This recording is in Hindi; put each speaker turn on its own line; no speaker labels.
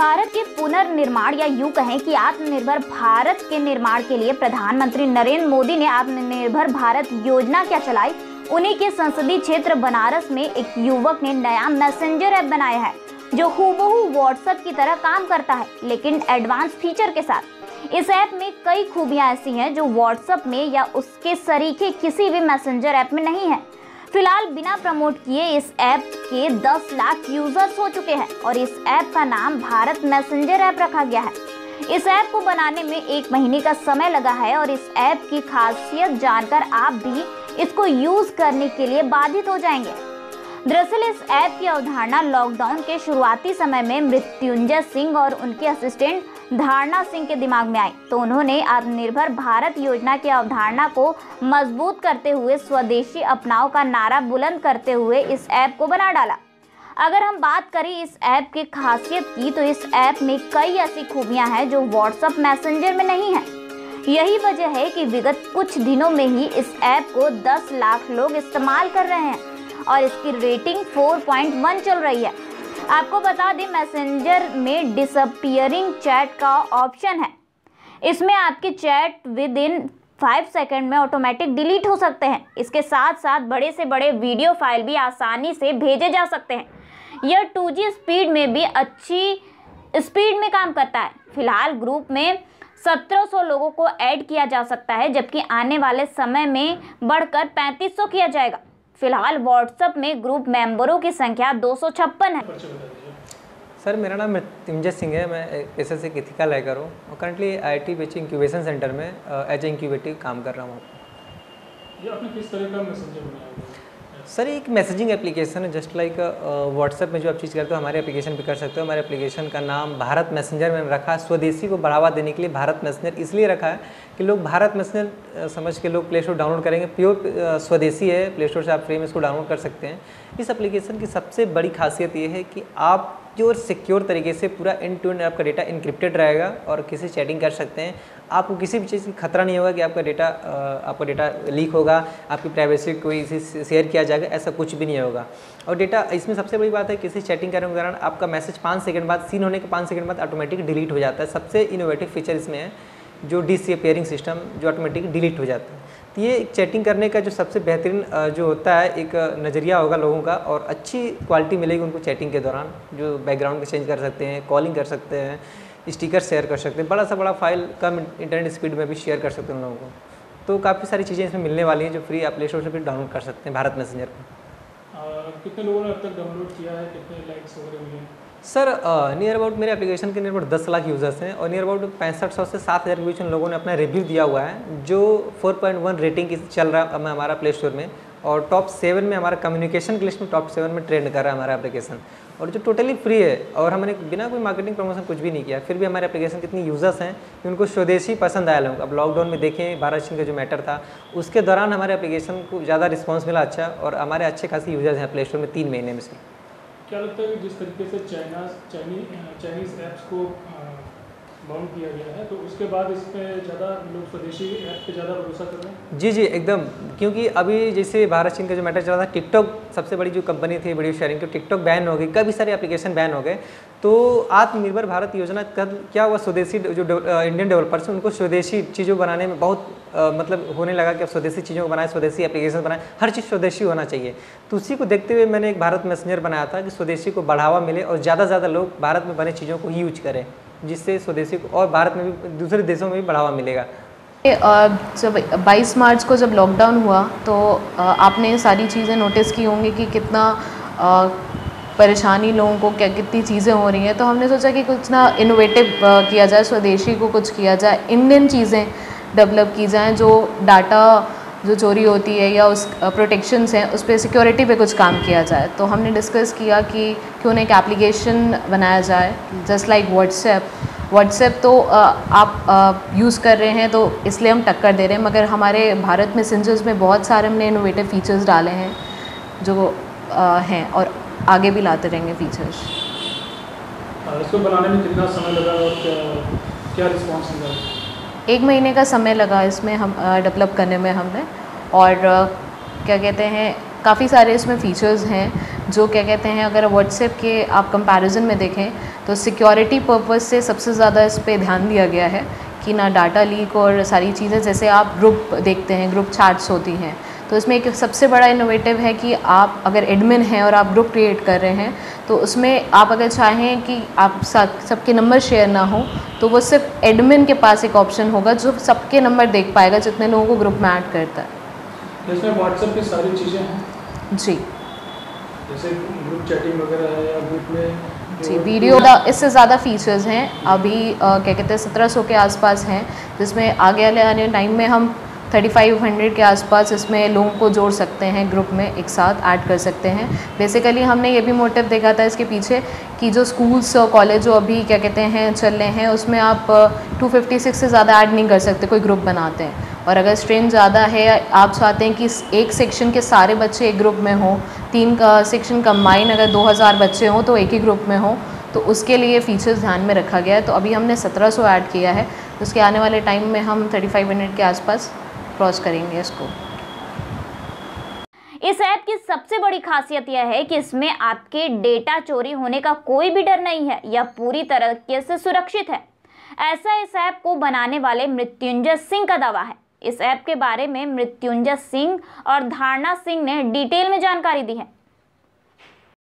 भारत के पुनर्निर्माण, या यूँ कहें कि आत्मनिर्भर भारत के निर्माण के लिए प्रधानमंत्री नरेंद्र मोदी ने आत्मनिर्भर भारत योजना क्या चलाई? उन्हीं के संसदीय क्षेत्र बनारस में एक युवक ने नया मैसेंजर ऐप बनाया है, जो हूबहू व्हाट्सएप की तरह काम करता है, लेकिन एडवांस फीचर के साथ। इस ऐप में कई खूबियाँ ऐसी हैं जो व्हाट्सएप में या उसके सरीखे किसी भी मैसेंजर ऐप में नहीं है। फ़िलहाल बिना प्रमोट किए इस ऐप के 10 लाख यूज़र्स हो चुके हैं और इस ऐप का नाम भारत मैसेंजर ऐप रखा गया है। इस ऐप को बनाने में एक महीने का समय लगा है और इस ऐप की खासियत जानकर आप भी इसको यूज़ करने के लिए बाधित हो जाएँगे। दरअसल इस ऐप की अवधारणा लॉकडाउन के शुरुआती समय में मृत्युंजय सिंह और उनके असिस्टेंट धारणा सिंह के दिमाग में आई। तो उन्होंने आत्मनिर्भर भारत योजना की अवधारणा को मज़बूत करते हुए स्वदेशी अपनाओ का नारा बुलंद करते हुए इस ऐप को बना डाला। अगर हम बात करें इस ऐप की खासियत की तो इस ऐप में कई ऐसी खूबियाँ हैं जो व्हाट्सएप मैसेंजर में नहीं है। यही वजह है कि विगत कुछ दिनों में ही इस ऐप को 10 लाख लोग इस्तेमाल कर रहे हैं। और इसकी रेटिंग 4.1 चल रही है। आपको बता दें, मैसेंजर में डिसअपियरिंग चैट का ऑप्शन है। इसमें आपके chat within five second में ऑटोमेटिक डिलीट हो सकते हैं। इसके साथ साथ बड़े से बड़े वीडियो फ़ाइल भी आसानी से भेजे जा सकते हैं। यह 2G स्पीड में भी अच्छी स्पीड में काम करता है। फ़िलहाल ग्रुप में 1700 लोगों को ऐड किया जा सकता है, जबकि आने वाले समय में बढ़कर 3500 किया जाएगा। फ़िलहाल व्हाट्सएप में ग्रुप मेंबरों की संख्या दो सौ छप्पन है।
सर मेरा नाम मृत्युंजय सिंह है मैं एस एस सी इथिका लेकर हूँ। और करंटली आई टी बीच इंक्यूबेशन सेंटर में एज ए इंक्यूबेटिव काम कर रहा हूँ।
आपने किस तरह का मैसेंजर बनाया? हुआ है
सर, एक मैसेजिंग एप्लीकेशन है जस्ट लाइक व्हाट्सएप में जो आप चीज़ करते हो, हमारे एप्लीकेशन पे कर सकते हो। हमारे एप्लीकेशन का नाम भारत मैसेंजर में रखा है। स्वदेशी को बढ़ावा देने के लिए भारत मैसेंजर इसलिए रखा है कि लोग भारत मैसेंजर समझ के लोग प्ले स्टोर डाउनलोड करेंगे। प्योर स्वदेशी है। प्ले स्टोर से आप फ्री में इसको डाउनलोड कर सकते हैं। इस एप्लीकेशन की सबसे बड़ी खासियत ये है कि आप जो सिक्योर तरीके से पूरा इन टू एंड आपका डेटा इंक्रिप्टेड रहेगा और किसी चैटिंग कर सकते हैं। आपको किसी भी चीज़ की खतरा नहीं होगा कि आपका डेटा आपका डेटा लीक होगा, आपकी प्राइवेसी कोई शेयर किया जाएगा, ऐसा कुछ भी नहीं होगा। और डेटा इसमें सबसे बड़ी बात है किसी चैटिंग करने के कारण आपका मैसेज पाँच सेकंड बाद सीन होने के पाँच सेकंड बाद ऑटोमेटिक डिलीट हो जाता है। सबसे इनोवेटिव फीचर इसमें है। जो डिसअपेयरिंग सिस्टम जो ऑटोमेटिक डिलीट हो जाता है। तो ये चैटिंग करने का जो सबसे बेहतरीन जो होता है, एक नज़रिया होगा लोगों का और अच्छी क्वालिटी मिलेगी उनको चैटिंग के दौरान। जो बैकग्राउंड चेंज कर सकते हैं कॉलिंग कर सकते हैं स्टिकर शेयर कर सकते हैं, बड़ा सा बड़ा फ़ाइल कम इंटरनेट स्पीड में भी शेयर कर सकते हैं उन लोगों को। तो काफ़ी सारी चीज़ें इसमें मिलने वाली हैं जो फ्री आप प्ले स्टोर से भी डाउनलोड कर सकते हैं, भारत मैसेंजर को
कितने लोगों ने अब तक डाउनलोड किया है? कितने लाइक्स वगैरह हुए हैं?
सर नियर अबाउट मेरे एप्लीकेशन के नियर अबाउट दस लाख यूज़र्स हैं और नियर अबाउट पैंसठ सौ से सात हज़ार के बीच उन लोगों ने अपना रिव्यू दिया हुआ है, जो 4.1 रेटिंग की चल रहा है हमारा प्ले स्टोर में और टॉप सेवन में हमारा कम्युनिकेशन के लिस्ट में टॉप सेवन में ट्रेंड कर रहा है हमारा एप्लीकेशन और जो टोटली फ्री है और हमने बिना कोई मार्केटिंग प्रमोशन कुछ भी नहीं किया, फिर भी हमारे एप्लीकेशन कितनी यूज़र्स हैं कि उनको स्वदेशी पसंद आया लोग अब लॉकडाउन में देखें भारत चीन का जो मैटर था, उसके दौरान हमारे एप्लीकेशन को ज़्यादा रिस्पॉन्स मिला अच्छा और हमारे अच्छे खासी यूज़र्स हैं प्ले स्टोर में तीन महीने में से।
क्या लगता है कि जिस तरीके से चाइना चाइनी चाइनीज़ ऐप्स को बाउंड किया गया है तो उसके बाद इस पर ज़्यादा लोग स्वदेशी ऐप पे ज़्यादा भरोसा कर रहे हैं?
जी जी, एकदम। क्योंकि अभी जैसे भारत, चीन का जो मैटर चल रहा था टिकटॉक सबसे बड़ी जो कंपनी थी वीडियो शेयरिंग की टिकटॉक बैन हो गई, कभी सारे एप्लीकेशन बैन हो गए। तो आत्मनिर्भर भारत योजना कल क्या हुआ? स्वदेशी जो इंडियन डेवलपर्स हैं उनको स्वदेशी चीज़ों बनाने में बहुत आ, मतलब होने लगा कि अब स्वदेशी चीज़ों को बनाए स्वदेशी एप्लीकेशन बनाए हर चीज़ स्वदेशी होना चाहिए। तो उसी को देखते हुए मैंने एक भारत मैसेंजर बनाया था कि स्वदेशी को बढ़ावा मिले और ज़्यादा से ज़्यादा लोग भारत में बने चीज़ों को यूज़ करें जिससे स्वदेशी को और भारत में भी दूसरे देशों में भी बढ़ावा मिलेगा।
जब 22 मार्च को जब लॉकडाउन हुआ तो आपने सारी चीज़ें नोटिस की होंगी कि कितना परेशानी लोगों को क्या कितनी चीज़ें हो रही हैं तो हमने सोचा कि कुछ ना इनोवेटिव किया जाए, स्वदेशी को कुछ किया जाए इंडियन चीज़ें डेवलप की जाएँ जो डाटा जो चोरी होती है या उस प्रोटेक्शंस हैं, उस पर सिक्योरिटी पे कुछ काम किया जाए। तो हमने डिस्कस किया कि क्यों ना एक एप्लीकेशन बनाया जाए जस्ट लाइक व्हाट्सएप व्हाट्सएप तो आप यूज़ कर रहे हैं तो इसलिए हम टक्कर दे रहे हैं, मगर हमारे भारत में सिंजर्स में बहुत सारे हमने इनोवेटिव फीचर्स डाले हैं, जो हैं, और आगे भी लाते रहेंगे फीचर्स
इसको बनाने में कितना समय लगा और क्या क्या रिस्पॉन्स मिला?
एक महीने का समय लगा इसमें हम डेवलप करने में हमने। और क्या कहते हैं काफ़ी सारे इसमें फ़ीचर्स हैं जो क्या कहते हैं अगर व्हाट्सएप के आप कंपैरिजन में देखें तो सिक्योरिटी पर्पज़ से सबसे ज़्यादा इस पर ध्यान दिया गया है कि ना डाटा लीक और सारी चीज़ें जैसे आप ग्रुप देखते हैं ग्रुप चैट्स होती हैं तो इसमें एक सबसे बड़ा इनोवेटिव है कि आप अगर एडमिन हैं और आप ग्रुप क्रिएट कर रहे हैं तो उसमें आप अगर चाहें कि आप सबके नंबर शेयर ना हो तो वो सिर्फ़ एडमिन के पास एक ऑप्शन होगा जो सबके नंबर देख पाएगा जितने लोगों को ग्रुप में ऐड करता है।
इसमें व्हाट्सएप की सारी चीज़ें हैं?
जी।
जैसे ग्रुप चैटिंग वगैरह है या ग्रुप में
जी वीडियो इससे ज़्यादा फीचर्स हैं। अभी क्या कहते हैं सत्रह सौ के आसपास हैं जिसमें आगे आने टाइम में हम 3500 के आसपास इसमें लोगों को जोड़ सकते हैं, ग्रुप में एक साथ ऐड कर सकते हैं। बेसिकली हमने ये भी मोटिव देखा था इसके पीछे कि जो स्कूल्स और कॉलेज जो अभी क्या कहते हैं, चल रहे हैं, उसमें आप 256 से ज़्यादा ऐड नहीं कर सकते, कोई ग्रुप बनाते हैं। और अगर स्ट्रेन ज़्यादा है, आप चाहते हैं कि एक सेक्शन के सारे बच्चे एक ग्रुप में हों, तीन का सेक्शन कंबाइन अगर 2000 बच्चे हों तो एक ही ग्रुप में हों तो उसके लिए फ़ीचर्स ध्यान में रखा गया है। तो अभी हमने 1700 ऐड किया है, उसके आने वाले टाइम में हम 3500 के आसपास क्रॉस करेंगे इसको।
इस ऐप की सबसे बड़ी खासियत यह है कि इसमें आपके डेटा चोरी होने का कोई भी डर नहीं है, यह पूरी तरीके से सुरक्षित है। ऐसा इस ऐप को बनाने वाले मृत्युंजय सिंह का दावा है। इस ऐप के बारे में मृत्युंजय सिंह और धारणा सिंह ने डिटेल में जानकारी दी है।